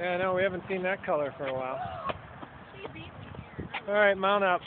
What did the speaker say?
Yeah, no, we haven't seen that color for a while. Alright, mount up.